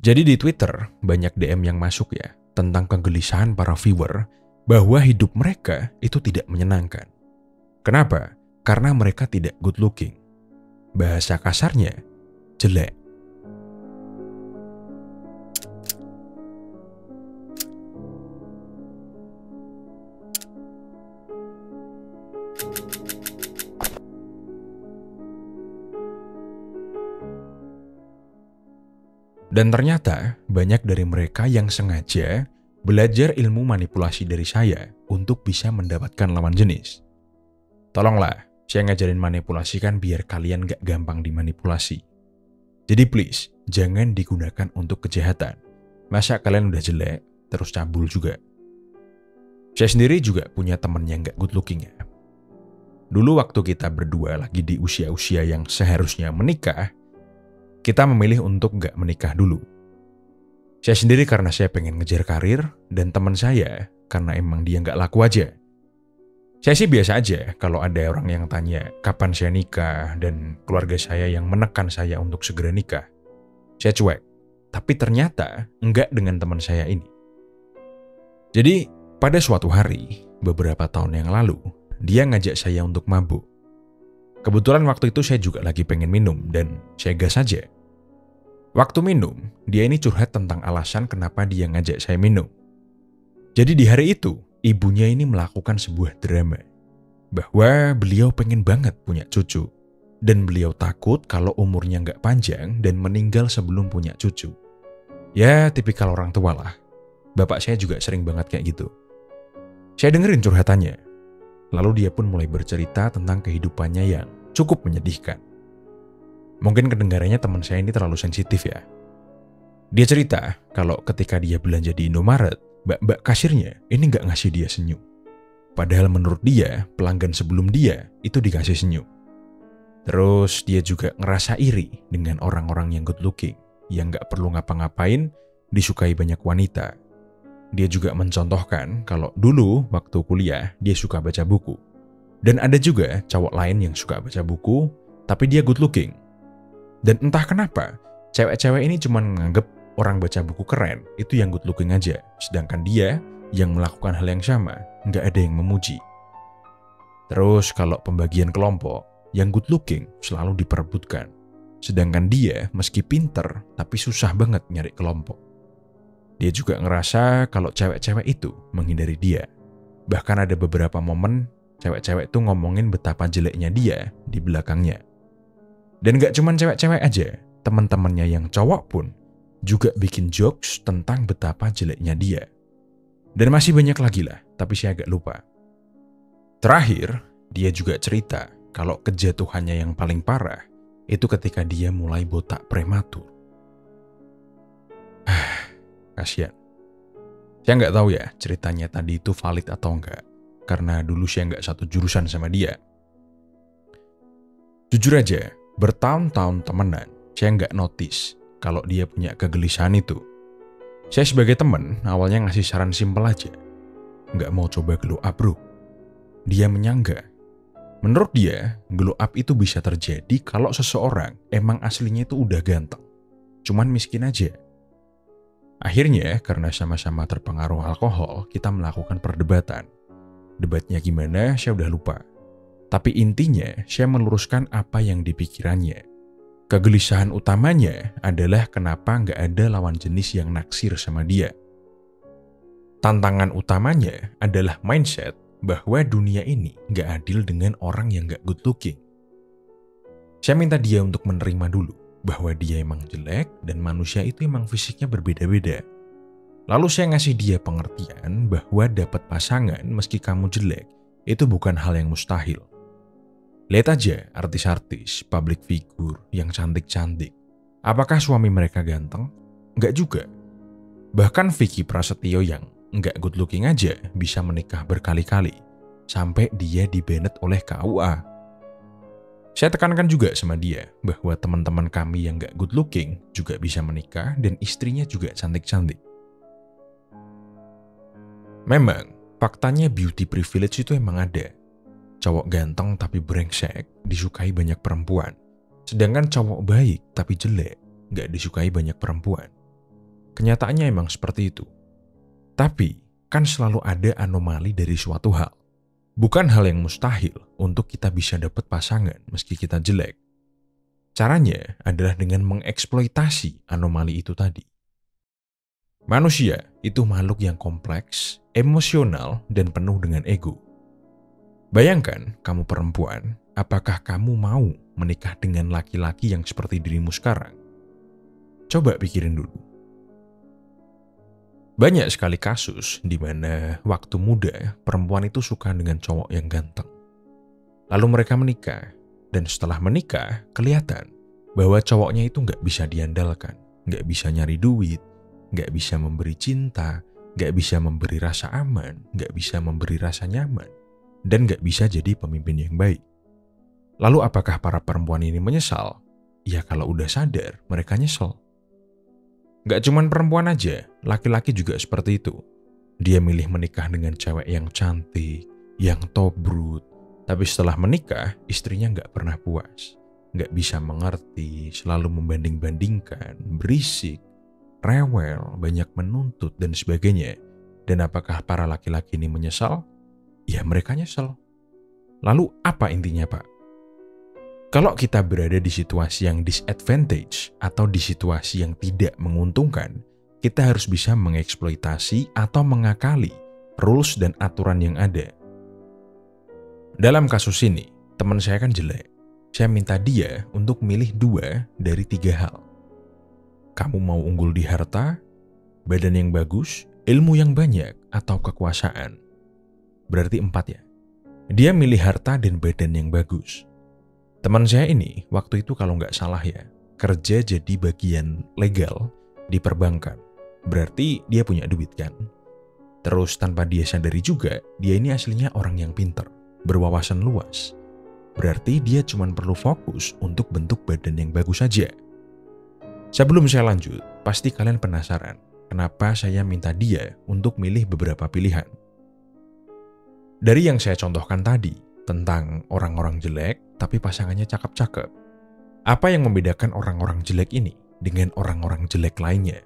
Jadi di Twitter banyak DM yang masuk ya tentang kegelisahan para viewer bahwa hidup mereka itu tidak menyenangkan. Kenapa? Karena mereka tidak good looking. Bahasa kasarnya, jelek. Dan ternyata banyak dari mereka yang sengaja belajar ilmu manipulasi dari saya untuk bisa mendapatkan lawan jenis. Tolonglah, saya ngajarin manipulasi kan biar kalian gak gampang dimanipulasi. Jadi please, jangan digunakan untuk kejahatan. Masa kalian udah jelek, terus cabul juga. Saya sendiri juga punya temen yang gak good looking ya. Dulu waktu kita berdua lagi di usia-usia yang seharusnya menikah, kita memilih untuk gak menikah dulu. Saya sendiri karena saya pengen ngejar karir, dan teman saya karena emang dia gak laku aja. Saya sih biasa aja kalau ada orang yang tanya kapan saya nikah dan keluarga saya yang menekan saya untuk segera nikah. Saya cuek, tapi ternyata enggak dengan teman saya ini. Jadi, pada suatu hari, beberapa tahun yang lalu, dia ngajak saya untuk mabuk. Kebetulan waktu itu saya juga lagi pengen minum dan saya gas aja. Waktu minum, dia ini curhat tentang alasan kenapa dia ngajak saya minum. Jadi di hari itu, ibunya ini melakukan sebuah drama bahwa beliau pengen banget punya cucu dan beliau takut kalau umurnya nggak panjang dan meninggal sebelum punya cucu. Ya, tipikal orang tua lah. Bapak saya juga sering banget kayak gitu. Saya dengerin curhatannya. Lalu dia pun mulai bercerita tentang kehidupannya yang cukup menyedihkan. Mungkin kedengarannya teman saya ini terlalu sensitif ya. Dia cerita kalau ketika dia belanja di Indomaret, mbak-mbak kasirnya ini nggak ngasih dia senyum. Padahal menurut dia, pelanggan sebelum dia itu dikasih senyum. Terus dia juga ngerasa iri dengan orang-orang yang good looking, yang nggak perlu ngapa-ngapain, disukai banyak wanita. Dia juga mencontohkan kalau dulu waktu kuliah dia suka baca buku. Dan ada juga cowok lain yang suka baca buku, tapi dia good looking. Dan entah kenapa, cewek-cewek ini cuma menganggap orang baca buku keren itu yang good looking aja, sedangkan dia yang melakukan hal yang sama nggak ada yang memuji. Terus kalau pembagian kelompok, yang good looking selalu diperebutkan, sedangkan dia meski pinter tapi susah banget nyari kelompok. Dia juga ngerasa kalau cewek-cewek itu menghindari dia. Bahkan ada beberapa momen cewek-cewek itu ngomongin betapa jeleknya dia di belakangnya. Dan gak cuman cewek-cewek aja, teman-temannya yang cowok pun juga bikin jokes tentang betapa jeleknya dia. Dan masih banyak lagi lah, tapi saya agak lupa. Terakhir, dia juga cerita kalau kejatuhannya yang paling parah itu ketika dia mulai botak prematur. Ah, kasihan. Saya nggak tahu ya ceritanya tadi itu valid atau enggak, karena dulu saya nggak satu jurusan sama dia. Jujur aja, bertahun-tahun temenan, saya nggak notice kalau dia punya kegelisahan itu. Saya sebagai teman awalnya ngasih saran simpel aja. Nggak mau coba glow up bro. Dia menyangga. Menurut dia, glow up itu bisa terjadi kalau seseorang emang aslinya itu udah ganteng. Cuman miskin aja. Akhirnya, karena sama-sama terpengaruh alkohol, kita melakukan perdebatan. Debatnya gimana, saya udah lupa. Tapi intinya, saya meluruskan apa yang dipikirannya. Kegelisahan utamanya adalah kenapa nggak ada lawan jenis yang naksir sama dia. Tantangan utamanya adalah mindset bahwa dunia ini nggak adil dengan orang yang nggak good looking. Saya minta dia untuk menerima dulu bahwa dia emang jelek dan manusia itu emang fisiknya berbeda-beda. Lalu saya ngasih dia pengertian bahwa dapat pasangan meski kamu jelek itu bukan hal yang mustahil. Lihat aja artis-artis, public figure yang cantik-cantik. Apakah suami mereka ganteng? Enggak juga. Bahkan Vicky Prasetyo yang enggak good looking aja bisa menikah berkali-kali. Sampai dia dibenet oleh KUA. Saya tekankan juga sama dia bahwa teman-teman kami yang enggak good looking juga bisa menikah dan istrinya juga cantik-cantik. Memang, faktanya beauty privilege itu emang ada Cowok ganteng tapi brengsek disukai banyak perempuan. Sedangkan cowok baik tapi jelek gak disukai banyak perempuan. kenyataannya emang seperti itu. Tapi, kan selalu ada anomali dari suatu hal. Bukan hal yang mustahil untuk kita bisa dapat pasangan meski kita jelek. Caranya adalah dengan mengeksploitasi anomali itu tadi. Manusia itu makhluk yang kompleks, emosional, dan penuh dengan ego. Bayangkan kamu perempuan, apakah kamu mau menikah dengan laki-laki yang seperti dirimu sekarang? Coba pikirin dulu. Banyak sekali kasus di mana waktu muda perempuan itu suka dengan cowok yang ganteng. Lalu mereka menikah, dan setelah menikah kelihatan bahwa cowoknya itu nggak bisa diandalkan, nggak bisa nyari duit, nggak bisa memberi cinta, nggak bisa memberi rasa aman, nggak bisa memberi rasa nyaman, dan nggak bisa jadi pemimpin yang baik. Lalu apakah para perempuan ini menyesal? Ya kalau udah sadar, mereka nyesel. Gak cuman perempuan aja, laki-laki juga seperti itu. Dia milih menikah dengan cewek yang cantik, yang tobrut, tapi setelah menikah, istrinya gak pernah puas. Gak bisa mengerti, selalu membanding-bandingkan, berisik, rewel, banyak menuntut, dan sebagainya. Dan apakah para laki-laki ini menyesal? Ya mereka nyesel. Lalu apa intinya pak? Kalau kita berada di situasi yang disadvantage atau di situasi yang tidak menguntungkan, kita harus bisa mengeksploitasi atau mengakali rules dan aturan yang ada. Dalam kasus ini, teman saya kan jelek. Saya minta dia untuk milih dua dari tiga hal. Kamu mau unggul di harta, badan yang bagus, ilmu yang banyak, atau kekuasaan? Berarti empat ya. Dia milih harta dan badan yang bagus. Teman saya ini waktu itu kalau nggak salah ya, kerja jadi bagian legal di perbankan. Berarti dia punya duit kan? Terus tanpa dia sadari juga, dia ini aslinya orang yang pinter, berwawasan luas. Berarti dia cuma perlu fokus untuk bentuk badan yang bagus saja. Sebelum saya lanjut, pasti kalian penasaran kenapa saya minta dia untuk milih beberapa pilihan. Dari yang saya contohkan tadi, tentang orang-orang jelek, tapi pasangannya cakep-cakep. Apa yang membedakan orang-orang jelek ini dengan orang-orang jelek lainnya?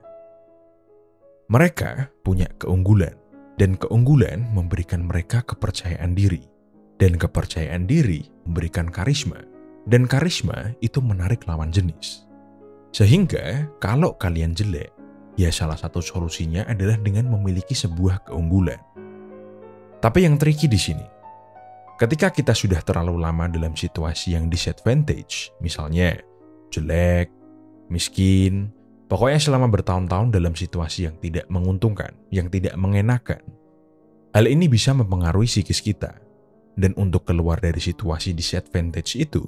Mereka punya keunggulan, dan keunggulan memberikan mereka kepercayaan diri, dan kepercayaan diri memberikan karisma, dan karisma itu menarik lawan jenis. Sehingga, kalau kalian jelek, ya salah satu solusinya adalah dengan memiliki sebuah keunggulan. Tapi yang tricky di sini, Ketika kita sudah terlalu lama dalam situasi yang disadvantage, misalnya jelek, miskin, pokoknya selama bertahun-tahun dalam situasi yang tidak menguntungkan, yang tidak mengenakan, hal ini bisa mempengaruhi psikis kita. Dan untuk keluar dari situasi disadvantage itu,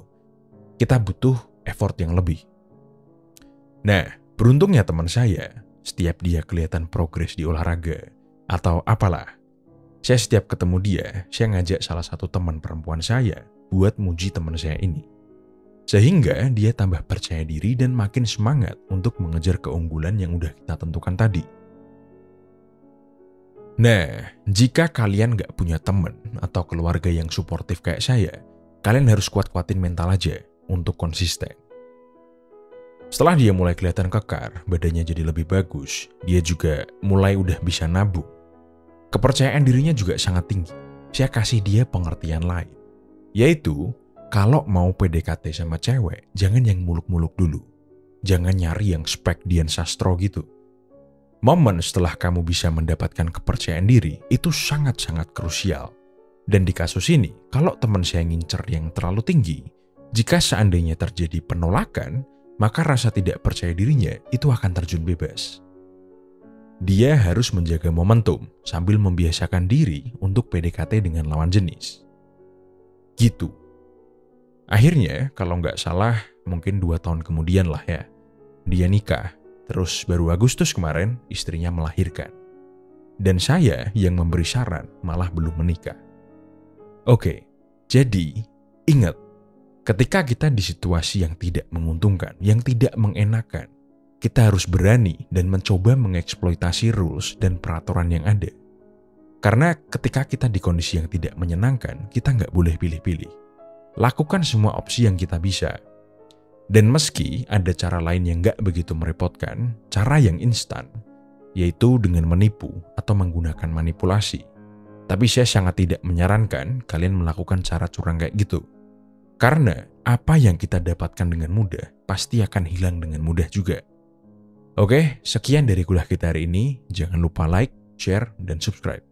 kita butuh effort yang lebih. Nah, beruntungnya teman saya, setiap dia kelihatan progres di olahraga, atau apalah, saya setiap ketemu dia, saya ngajak salah satu teman perempuan saya buat muji teman saya ini. Sehingga dia tambah percaya diri dan makin semangat untuk mengejar keunggulan yang udah kita tentukan tadi. Nah, jika kalian gak punya teman atau keluarga yang suportif kayak saya, kalian harus kuat-kuatin mental aja untuk konsisten. Setelah dia mulai kelihatan kekar, badannya jadi lebih bagus, dia juga mulai udah bisa nabung, Kepercayaan dirinya juga sangat tinggi. Saya kasih dia pengertian lain. Yaitu, kalau mau PDKT sama cewek, jangan yang muluk-muluk dulu. Jangan nyari yang spek Dian Sastro gitu. Momen setelah kamu bisa mendapatkan kepercayaan diri itu sangat-sangat krusial. Dan di kasus ini, kalau teman saya ngincer yang terlalu tinggi, jika seandainya terjadi penolakan, maka rasa tidak percaya dirinya itu akan terjun bebas. Dia harus menjaga momentum sambil membiasakan diri untuk PDKT dengan lawan jenis. Gitu. Akhirnya, kalau nggak salah, mungkin dua tahun kemudian lah ya, dia nikah. Terus baru Agustus kemarin, istrinya melahirkan. Dan saya yang memberi saran malah belum menikah. Oke, jadi ingat, ketika kita di situasi yang tidak menguntungkan, yang tidak mengenakan, kita harus berani dan mencoba mengeksploitasi rules dan peraturan yang ada. Karena ketika kita di kondisi yang tidak menyenangkan, kita nggak boleh pilih-pilih. Lakukan semua opsi yang kita bisa. Dan meski ada cara lain yang nggak begitu merepotkan, cara yang instan, yaitu dengan menipu atau menggunakan manipulasi. Tapi saya sangat tidak menyarankan kalian melakukan cara curang kayak gitu. Karena apa yang kita dapatkan dengan mudah pasti akan hilang dengan mudah juga. Oke, sekian dari kuliah kita hari ini. Jangan lupa like, share, dan subscribe.